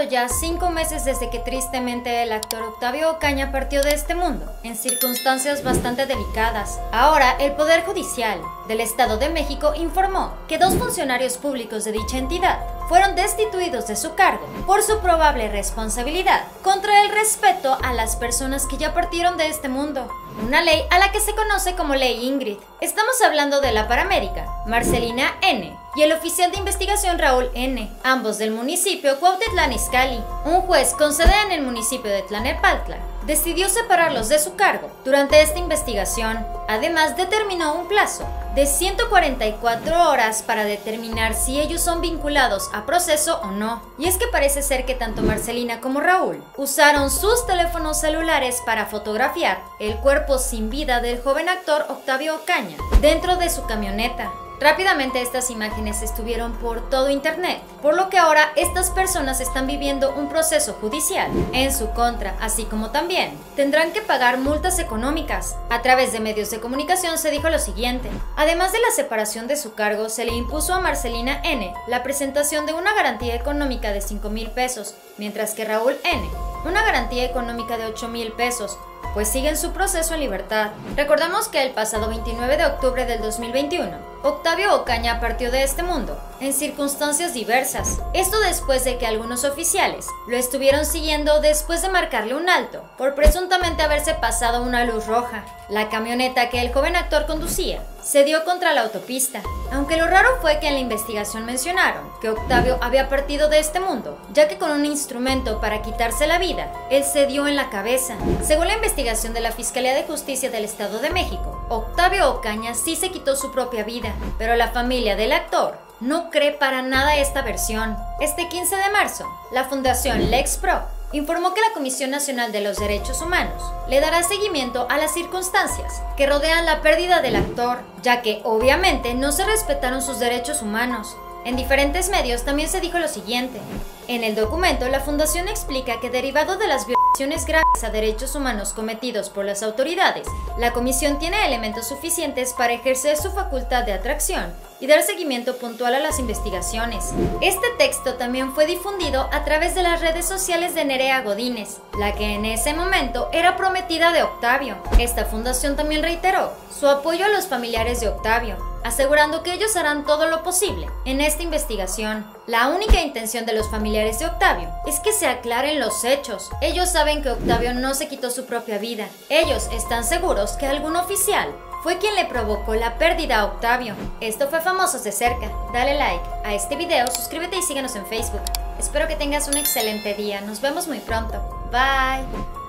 ya cinco meses desde que tristemente el actor Octavio Ocaña partió de este mundo, en circunstancias bastante delicadas. Ahora, el Poder Judicial del Estado de México informó que dos funcionarios públicos de dicha entidad fueron destituidos de su cargo por su probable responsabilidad contra el respeto a las personas que ya partieron de este mundo. Una ley a la que se conoce como Ley Ingrid. Estamos hablando de la paramédica Marcelina N y el oficial de investigación Raúl N, ambos del municipio Cuautitlán Izcalli. Un juez con sede en el municipio de Tlanepantla decidió separarlos de su cargo. Durante esta investigación, además determinó un plazo de 144 horas para determinar si ellos son vinculados a proceso o no. Y es que parece ser que tanto Marcelina como Raúl usaron sus teléfonos celulares para fotografiar el cuerpo sin vida del joven actor Octavio Ocaña dentro de su camioneta. Rápidamente estas imágenes estuvieron por todo internet, por lo que ahora estas personas están viviendo un proceso judicial en su contra, así como también tendrán que pagar multas económicas. A través de medios de comunicación se dijo lo siguiente, además de la separación de su cargo, se le impuso a Marcelina N la presentación de una garantía económica de 5 mil pesos, mientras que Raúl N una garantía económica de 8 mil pesos, pues siguen su proceso en libertad. Recordamos que el pasado 29 de octubre del 2021, Octavio Ocaña partió de este mundo, en circunstancias diversas. Esto después de que algunos oficiales lo estuvieron siguiendo después de marcarle un alto, por presuntamente haberse pasado una luz roja. La camioneta que el joven actor conducía se dio contra la autopista, aunque lo raro fue que en la investigación mencionaron que Octavio había partido de este mundo, ya que con un instrumento para quitarse la vida, él se dio en la cabeza. Según la investigación de la Fiscalía de Justicia del Estado de México, Octavio Ocaña sí se quitó su propia vida, pero la familia del actor no cree para nada esta versión. Este 15 de marzo, la Fundación LexPro informó que la Comisión Nacional de los Derechos Humanos le dará seguimiento a las circunstancias que rodean la pérdida del actor, ya que obviamente no se respetaron sus derechos humanos. En diferentes medios también se dijo lo siguiente. En el documento, la Fundación explica que derivado de las violaciones graves a derechos humanos cometidos por las autoridades, la Comisión tiene elementos suficientes para ejercer su facultad de atracción y dar seguimiento puntual a las investigaciones. Este texto también fue difundido a través de las redes sociales de Nerea Godínez, la que en ese momento era prometida de Octavio. Esta fundación también reiteró su apoyo a los familiares de Octavio, asegurando que ellos harán todo lo posible en esta investigación. La única intención de los familiares de Octavio es que se aclaren los hechos. Ellos saben que Octavio no se quitó su propia vida. Ellos están seguros que algún oficial fue quien le provocó la pérdida a Octavio. Esto fue Famosos de Cerca. Dale like a este video, suscríbete y síguenos en Facebook. Espero que tengas un excelente día. Nos vemos muy pronto. Bye.